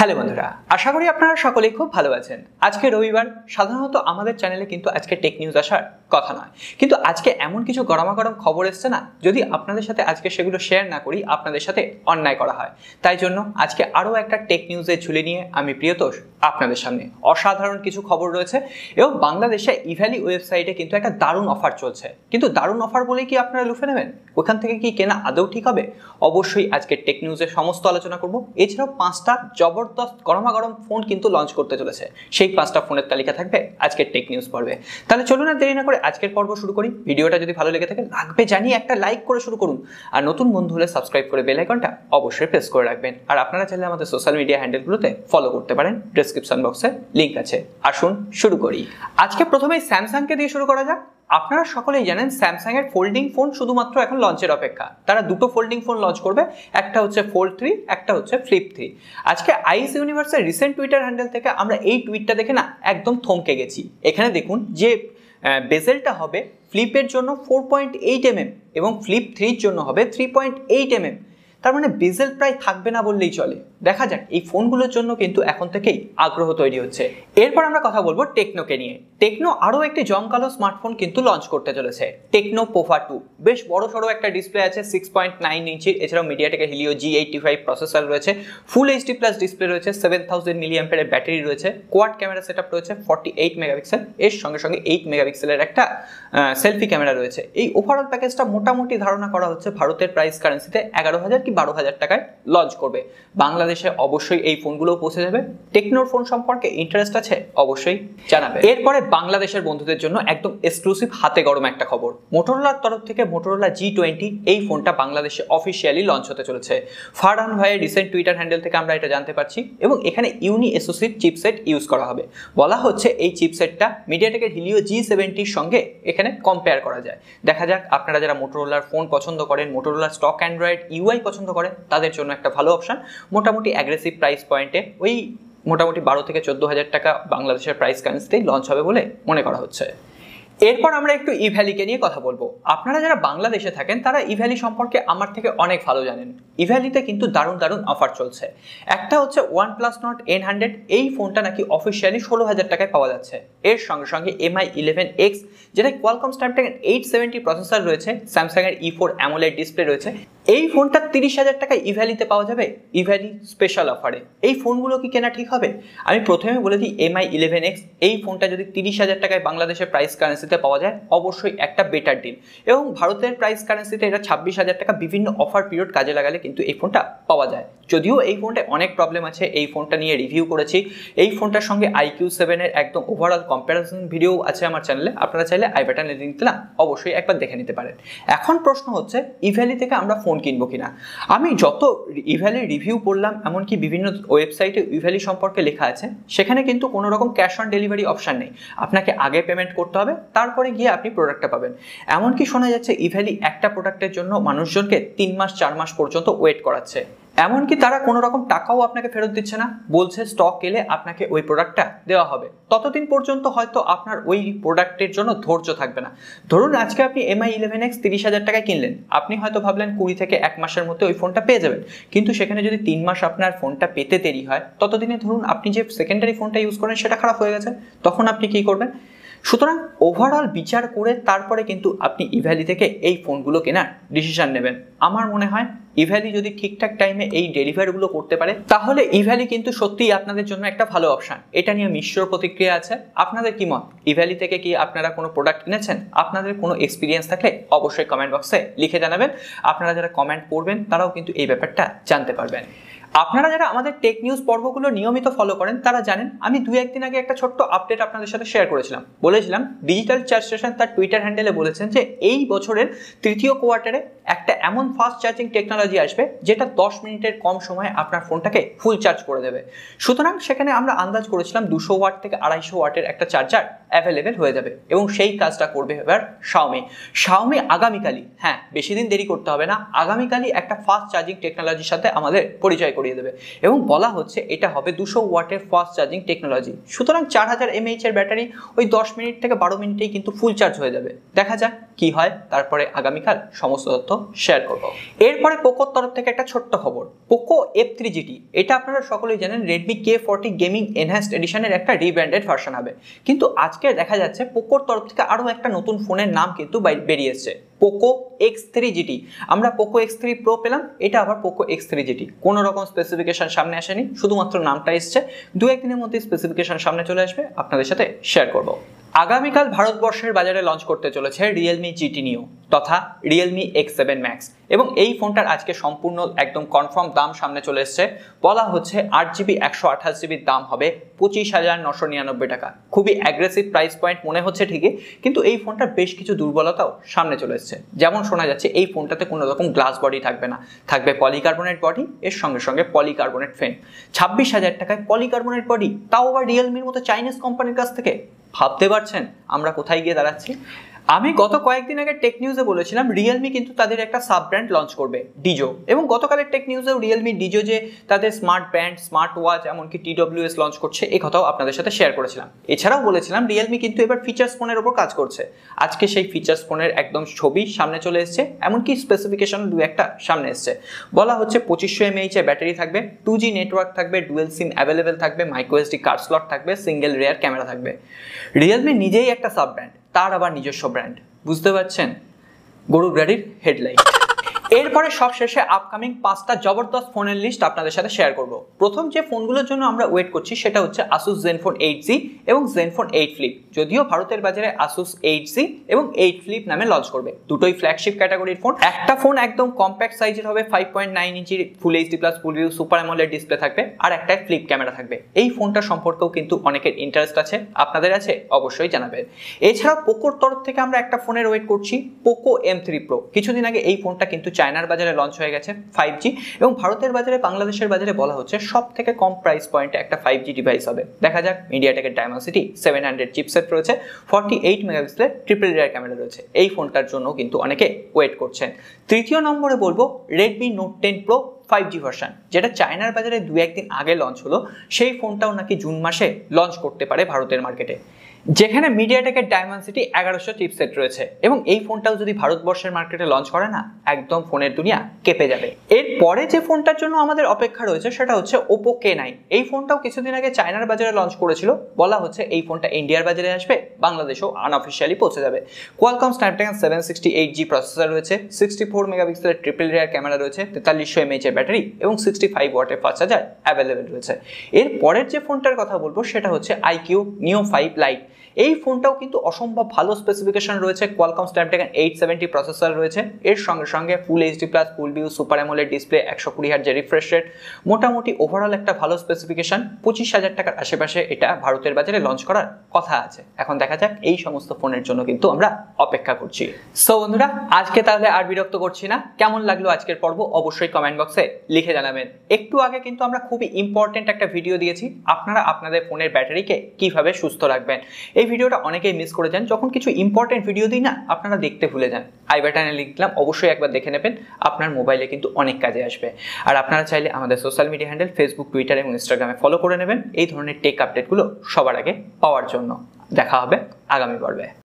Hello বন্ধুরা, আশা করি আপনারা সকলেই খুব ভালো আছেন। আজকে রবিবার, সাধারণত আমাদের চ্যানেলে কিন্তু আজকে টেক নিউজ আসার কথা নয়। কিন্তু আজকে এমন কিছু গরমাগরম খবর এসছে না, যদি আপনাদের সাথে আজকে সেগুলো শেয়ার না করি, আপনাদের সাথে অন্যায় করা হয়। তাই জন্য আজকে আরও একটা টেক নিউজের ঝুলি নিয়ে আমি প্রিয়তোষ আপনাদের সামনে। অসাধারণ কিছু খবর রয়েছে এবং বাংলাদেশে ইভ্যালি ওয়েবসাইটে কিন্তু একটা দারুণ অফার চলছে। কিন্তু দারুণ অফার বলেই কি আপনারা লুফে নেবেন? ওখান থেকে কি কেনা আদৌ ঠিক হবে? অবশ্যই আজকে টেক নিউজের সমস্ত আলোচনা করব। এছাড়াও পাঁচটা জবরদস্ত গরমা গরম ফোন কিন্তু লঞ্চ করতে চলেছে। সেই পাঁচটা ফোনের তালিকা থাকবে, আজকের টেক নিউজ পর্বে। তাহলে চলুন আর দেরি না করে আজকের পর্ব শুরু করি। ভিডিওটা যদি ভালো লেগে থাকে, লাগবে জানিয়ে একটা লাইক করে শুরু করুন। আর নতুন বন্ধু হলে সাবস্ক্রাইব করে বেল আইকনটা অবশ্যই প্রেস করে রাখবেন। আর আপনারা চাইলে আমাদের সোশ্যাল মিডিয়া হ্যান্ডেলগুলোতে ফলো করতে পারেন। ডেসক্রিপশন বক্সে লিঙ্ক আছে। আসুন, শুরু করি। আজকে প্রথমে স্যামসাংকে দিয়ে শুরু করা যাক। আপনারা সকলেই জানেন স্যামসাং এর ফোল্ডিং ফোন শুধুমাত্র এখন লঞ্চের অপেক্ষা। তারা দুটো ফোল্ডিং ফোন লঞ্চ করবে, একটা হচ্ছে ফোল্ড থ্রি একটা হচ্ছে ফ্লিপ থ্রি আজকে আইস ইউনিভার্সের রিসেন্ট টুইটার হ্যান্ডেল থেকে আমরা এই টুইটটা দেখে না, একদম থমকে গেছি। এখানে দেখুন যে বেজেলটা হবে ফ্লিপের জন্য ফোর পয়েন্ট এইট এম এবং ফ্লিপ থ্রির জন্য হবে থ্রি পয়েন্ট এইট এম তার মানে বেজেল প্রায় থাকবে না বললেই চলে। দেখা যাক, এই ফোনগুলোর জন্য কিন্তু এখন থেকেই আগ্রহ তৈরি হচ্ছে। এরপর আমরা কথা বলব টেকনোকে নিয়ে। টেকনো আরও একটি জমকালো স্মার্টফোন কিন্তু লঞ্চ করতে চলেছে। Tecno Pova two. বেশ বড় সড়ো একটা ডিসপ্লে আছে সিক্স পয়েন্ট নাইন ইঞ্চির এছাড়াও media মিডিয়াটেকের Helio G eighty five processor রয়েছে। ফুল এইচডি প্লাস ডিসপ্লে রয়েছে সেভেন থাউজেন্ড মিলিয়াম্পের ব্যাটারি রয়েছে। কোয়াড ক্যামেরা সেট আপ রয়েছে ফর্টি এইট মেগাপিক্সেল এর সঙ্গে সঙ্গে এইট মেগাপিক্সেলের একটা সেলফি ক্যামেরা রয়েছে। এই ওভারঅল প্যাকেজটা মোটামুটি ধারণা করা হচ্ছে ভারতের প্রাইস কারেন্সিতে এগারো হাজার কি বারো হাজার টাকায় লঞ্চ করবে। বাংলাদেশে অবশ্যই এই ফোনগুলো পৌঁছে যাবে। টেকনোর ফোন সম্পর্কে ইন্টারেস্ট আছে? অবশ্যই জানাবে। এরপরে বাংলাদেশের বন্ধুদের জন্য একদম এক্সক্লুসিভ হাতে গরম একটা খবর। মোটরোলার তরফ থেকে মোটরোলা জি টোয়েন্টি এই ফোনটা বাংলাদেশে অফিসিয়ালি লঞ্চ হতে চলেছে। ফারহান ভাইয়ের রিসেন্ট টুইটার হ্যান্ডেল থেকে আমরা এটা জানতে পারছি এবং এখানে ইউনি এসোসিয়েট চিপসেট ইউজ করা হবে। বলা হচ্ছে এই চিপসেটটা মিডিয়াটেকের হিলিও জি সেভেন্টির সঙ্গে এখানে কম্পেয়ার করা যায়। দেখা যাক আপনারা যারা মোটরোলার ফোন পছন্দ করেন মোটরোলার স্টক অ্যান্ড্রয়েড ইউআই পছন্দ করেন, তাদের জন্য একটা ভালো অপশান মোটামুটি অ্যাগ্রেসিভ প্রাইস পয়েন্টে ওই মোটামুটি বারো থেকে চোদ্দ হাজার টাকা বাংলাদেশের প্রাইস কারেন্সিতেই লঞ্চ হবে বলে মনে করা হচ্ছে। এরপর আমরা একটু ইভ্যালিকে নিয়ে কথা বলব। আপনারা যারা বাংলাদেশে থাকেন, তারা ইভ্যালি সম্পর্কে আমার থেকে অনেক ভালো জানেন। ইভ্যালিতে কিন্তু দারুণ দারুণ অফার চলছে। একটা হচ্ছে one plus Nord N hundred এই ফোনটা নাকি অফিসিয়ালি ষোলো হাজার টাকায় পাওয়া যাচ্ছে। এর সঙ্গে সঙ্গে এমআই ইলেভেন এক্স যেটা Qualcomm Snapdragon eight seventy processor রয়েছে স্যামসাংয়ের ই ফোর অ্যামোলেড ডিসপ্লে রয়েছে, এই ফোনটা তিরিশ হাজার টাকায় ইভ্যালিতে পাওয়া যাবে ইভ্যালি স্পেশাল অফারে এই ফোনগুলো কি কেনা ঠিক হবে? আমি প্রথমে বলে দিই এমআই ইলেভেন এক্স এই ফোনটা যদি তিরিশ হাজার টাকায় বাংলাদেশের প্রাইস কারেন্সিতে পাওয়া যায়, অবশ্যই একটা বেটার ডিল এবং ভারতের প্রাইস কারেন্সিতে এটা ছাব্বিশ হাজার টাকা বিভিন্ন অফার পিরিয়ড কাজে লাগালে কিন্তু এই ফোনটা পাওয়া যায়। যদিও এই ফোনটা অনেক প্রবলেম আছে, এই ফোনটা নিয়ে রিভিউ করেছি। এই ফোনটার সঙ্গে আইকিউ সেভেনের একদম ওভারঅল কম্প্যারিজন ভিডিও আছে আমার চ্যানেলে আপনারা চাইলে আই বাটনে লিঙ্ক দিলাম, অবশ্যই একবার দেখে নিতে পারেন। এখন প্রশ্ন হচ্ছে ইভ্যালি থেকে আমরা ফোন কিনবো কিনা? আমি যত ইভ্যালি রিভিউ পড়লাম, এমনকি বিভিন্ন ওয়েবসাইটে ইভ্যালি সম্পর্কে লেখা আছে, সেখানে কিন্তু কোনো রকম ক্যাশ অন ডেলিভারি অপশান নেই। আপনাকে আগে পেমেন্ট করতে হবে, তারপরে গিয়ে আপনি প্রোডাক্টটা পাবেন। এমনকি শোনা যাচ্ছে ইভ্যালি একটা প্রোডাক্টের জন্য মানুষজনকে তিন মাস, চার মাস পর্যন্ত ওয়েট করাচ্ছে। এমনকি তারা কোনো রকম টাকাও আপনাকে ফেরত দিচ্ছে না। বলছে স্টক এলে আপনাকে ওই প্রোডাক্টটা দেওয়া হবে। ততদিন পর্যন্ত হয়তো আপনার ওই প্রোডাক্টের জন্য ধৈর্য থাকবে না। ধরুন আজকে আপনি এমআই ইলেভেন এক্স তিরিশ হাজার টাকায় কিনলেন। আপনি হয়তো ভাবলেন কুড়ি থেকে এক মাসের মধ্যে ওই ফোনটা পেয়ে যাবেন। কিন্তু সেখানে যদি তিন মাস আপনার ফোনটা পেতে দেরি হয়, ততদিনে ধরুন আপনি যে সেকেন্ডারি ফোনটা ইউজ করেন সেটা খারাপ হয়ে গেছে। তখন আপনি কী করবেন? সুতরাং ওভারঅল বিচার করে তারপরে কিন্তু আপনি ইভ্যালি থেকে এই ফোনগুলো কেনার ডিসিশন নেবেন। আমার মনে হয় ইভ্যালি যদি ঠিকঠাক টাইমে এই ডেলিভারিগুলো করতে পারে, তাহলে ইভ্যালি কিন্তু সত্যিই আপনাদের জন্য একটা ভালো অপশান এটা নিয়ে মিশ্র প্রতিক্রিয়া আছে। আপনাদের কি মত? ইভ্যালি থেকে কি আপনারা কোনো প্রোডাক্ট কিনেছেন আপনাদের কোনো এক্সপিরিয়েন্স থাকলে অবশ্যই কমেন্ট বক্সে লিখে জানাবেন। আপনারা যারা কমেন্ট করবেন, তারাও কিন্তু এই ব্যাপারটা জানতে পারবেন। আপনারা যারা আমাদের টেক নিউজ পর্বগুলো নিয়মিত ফলো করেন, তারা জানেন, আমি দু একদিন আগে একটা ছোট্ট আপডেট আপনাদের সাথে শেয়ার করেছিলাম। বলেছিলাম ডিজিটাল চার্জ স্টেশন তার টুইটার হ্যান্ডেলে বলেছেন যে, এই বছরের তৃতীয় কোয়ার্টারে একটা এমন ফাস্ট চার্জিং টেকনোলজি আসবে, যেটা দশ মিনিটের কম সময়ে আপনার ফোনটাকে ফুল চার্জ করে দেবে। সুতরাং সেখানে আমরা আন্দাজ করেছিলাম দুশো ওয়াট থেকে আড়াইশো ওয়াটের একটা চার্জার অ্যাভেলেবেল হয়ে যাবে, এবং সেই কাজটা করবে এবার শাওমি শাওমি আগামীকালই হ্যাঁ বেশি দিন দেরি করতে হবে না, আগামীকালই একটা ফাস্ট চার্জিং টেকনোলজির সাথে আমাদের পরিচয় করিয়ে দেবে, এবং বলা হচ্ছে এটা হবে দুশো ওয়াটের ফাস্ট চার্জিং টেকনোলজি সুতরাং চার হাজার এমএইচ এর ব্যাটারি ওই দশ মিনিট থেকে বারো মিনিটেই কিন্তু ফুল চার্জ হয়ে যাবে। দেখা যাক কি হয়, তারপরে আগামীকাল সমস্ত তথ্য শেয়ার করব। এরপরে পোকোর তরফ থেকে একটা ছোট্ট খবর। পোকো এফ থ্রি জিটি এটা আপনারা সকলেই জানেন Redmi K forty gaming enhanced এডিশনের একটা রিব্র্যান্ডেড ভার্সন হবে। কিন্তু আজকে দেখা যাচ্ছে পোকোর তরফ থেকে আরও একটা নতুন ফোনের নাম কিন্তু বেরিয়ে এসছে। পোকো এক্স থ্রি জিটি আমরা পোকো এক্স থ্রি প্রো পেলাম, এটা আবার পোকো এক্স থ্রি জিটি কোনো রকম স্পেসিফিকেশন সামনে আসেনি, শুধুমাত্র নামটা এসছে। দু একদিনের মধ্যে স্পেসিফিকেশন সামনে চলে আসবে, আপনাদের সাথে শেয়ার করব। আগামীকাল ভারতবর্ষের বাজারে লঞ্চ করতে চলেছে রিয়েলমি জিটি নিউ তথা রিয়েলমি এক্স সেভেন ম্যাক্স এবং এই ফোনটার আজকে সম্পূর্ণ একদম কনফার্ম দাম সামনে চলে এসছে। বলা হচ্ছে আট জিবি একশো আঠাশ জিবির দাম হবে পঁচিশ হাজার নশো নিরানব্বই টাকা। খুবই অ্যাগ্রেসিভ প্রাইস পয়েন্ট মনে হচ্ছে ঠিকই, কিন্তু এই ফোনটার বেশ কিছু দুর্বলতাও সামনে চলে এসছে। যেমন শোনা যাচ্ছে, এই ফোনটাতে কোনো রকম গ্লাস বডি থাকবে না। থাকবে পলিকার্বনেট বডি এর সঙ্গে সঙ্গে পলিকার্বনেট ফ্রেম ছাব্বিশ হাজার টাকায় পলিকার্বনেট বডি তাও আবার রিয়েলমির মতো চাইনিজ কোম্পানির কাছ থেকে? ভাবতে পারছেন আমরা কোথায় গিয়ে দাঁড়াচ্ছি? আমি গত কয়েকদিন আগে টেক নিউজে বলেছিলাম রিয়েলমি কিন্তু তাদের একটা সাব ব্র্যান্ড লঞ্চ করবে ডিজো এবং গতকালের টেক নিউজেও রিয়েলমি ডিজো যে তাদের স্মার্ট ব্যান্ড স্মার্ট ওয়াচ এমনকি টিডব্লিউএস লঞ্চ করছে এই কথাও আপনাদের সাথে শেয়ার করেছিলাম। এছাড়াও বলেছিলাম রিয়েলমি কিন্তু এবার ফিচার্স ফোনের ওপর কাজ করছে। আজকে সেই ফিচার্স ফোনের একদম ছবি সামনে চলে এসছে, এমনকি স্পেসিফিকেশন দু একটা সামনে এসছে। বলা হচ্ছে পঁচিশশো এমএইচ এ ব্যাটারি থাকবে টু জি নেটওয়ার্ক থাকবে ডুয়েল সিম অ্যাভেলেবেল থাকবে মাইক্রোএসডি কার্ড স্লট থাকবে সিঙ্গেল রেয়ার ক্যামেরা থাকবে। রিয়েলমি নিজেই একটা সাব ব্র্যান্ড তার আবার নিজস্ব ব্র্যান্ড বুঝতে পারছেন? গরু গাড়ির হেডলাইট এরপরে সব শেষে আপকামিং পাঁচটা জবরদস্ত ফোনের লিস্ট আপনাদের সাথে শেয়ার করব। প্রথম যে ফোনগুলোর জন্য আমরা ওয়েট করছি, সেটা হচ্ছে আসুস জেনফোন এইট জি এবং জেনফোন এইট ফ্লিপ যদিও ভারতের বাজারে আসুস এইট জি এবং এইট ফ্লিপ নামে লঞ্চ করবে। দুটোই ফ্ল্যাগশিপ ক্যাটাগরির ফোন একটা ফোন একদম কম্প্যাক্ট সাইজের হবে ফাইভ পয়েন্ট নাইন ইঞ্চির full HD plus full view super AMOLED display থাকবে, আর একটা ফ্লিপ ক্যামেরা থাকবে। এই ফোনটা সম্পর্কেও কিন্তু অনেকের ইন্টারেস্ট আছে, আপনাদের আছে, অবশ্যই জানাবেন। এছাড়াও পোকোর তরফ থেকে আমরা একটা ফোনের ওয়েট করছি পোকো এম থ্রি প্রো কিছুদিন আগে এই ফোনটা কিন্তু চায়নার বাজারে লঞ্চ হয়ে গেছে ফাইভ জি এবং ভারতের বাজারে, বাংলাদেশের বাজারে বলা হচ্ছে সব থেকে কম প্রাইস পয়েন্টে একটা ফাইভ জি ডিভাইস হবে। দেখা যাক মিডিয়াটেকের ডায়মন্সিটি সেভেন হান্ড্রেড চিপসেট রয়েছে ফর্টি এইট মেগাপিক্সেলের ট্রিপল রিয়ার ক্যামেরা রয়েছে। এই ফোনটার জন্য কিন্তু অনেকে ওয়েট করছেন। তৃতীয় নম্বরে বলব Redmi Note ten Pro five G version যেটা চায়নার বাজারে দু একদিন আগে লঞ্চ হলো, সেই ফোনটাও নাকি জুন মাসে লঞ্চ করতে পারে ভারতের মার্কেটে যেখানে মিডিয়াটেকের ডায়মন্সিটি এগারোশো চিপসেট রয়েছে। এবং এই ফোনটাও যদি ভারতবর্ষের মার্কেটে লঞ্চ করে না, একদম ফোনের দুনিয়া কেঁপে যাবে। এর পরে যে ফোনটার জন্য আমাদের অপেক্ষা রয়েছে, সেটা হচ্ছে ওপো কে নাইন এই ফোনটাও কিছুদিন আগে চায়নার বাজারে লঞ্চ করেছিল। বলা হচ্ছে এই ফোনটা ইন্ডিয়ার বাজারে আসবে, বাংলাদেশেও আনঅফিসিয়ালি পৌঁছে যাবে। Qualcomm Snapdragon seven sixty eight G processor রয়েছে সিক্সটি ফোর মেগাপিক্সেলের ট্রিপল রেয়ার ক্যামেরা রয়েছে, তেতাল্লিশশো এমএইচ এর ব্যাটারি এবং সিক্সটি ফাইভ ওয়াটের ফাস্ট চার্জার অ্যাভেলেবেল রয়েছে। এর পরের যে ফোনটার কথা বলব, সেটা হচ্ছে আইকিউ নিও ফাইভ লাইট এই ফোনটাও কিন্তু অসম্ভব ভালো স্পেসিফিকেশন রয়েছে। Qualcomm Snapdragon eight seventy processor রয়েছে। এর সঙ্গে সঙ্গে full HD plus full view super AMOLED display একশো কুড়ি হাজার রিফ্রেশ রেট মোটামুটি ওভারঅল একটা ভালো স্পেসিফিকেশন পঁচিশ হাজার টাকার আশেপাশে এটা ভারতের বাজারে লঞ্চ করার কথা আছে। এখন দেখা যাক এই সমস্ত ফোনের জন্য কিন্তু আমরা অপেক্ষা করছি। সো বন্ধুরা, আজকে তাহলে আর বিরক্ত করছি না। কেমন লাগল আজকের পর্ব? অবশ্যই কমেন্ট বক্সে লিখে জানাবেন। একটু আগে কিন্তু আমরা খুবই ইম্পর্টেন্ট একটা ভিডিও দিয়েছি। আপনারা আপনাদের ফোনের ব্যাটারিকে কীভাবে সুস্থ রাখবেন? এই ভিডিওটা অনেকেই মিস করে যান। যখন কিছু ইম্পর্টেন্ট ভিডিও দিই না, আপনারা দেখতে ভুলে যান। আই বাটনে লিখলাম, অবশ্যই একবার দেখে নেবেন, আপনার মোবাইলে কিন্তু অনেক কাজে আসবে। আর আপনারা চাইলে আমাদের social media handle Facebook Twitter এবং ইনস্টাগ্রামে ফলো করে নেবেন। এই ধরনের টেক আপডেটগুলো সবার আগে পাওয়ার জন্য। দেখা হবে আগামী পর্বে।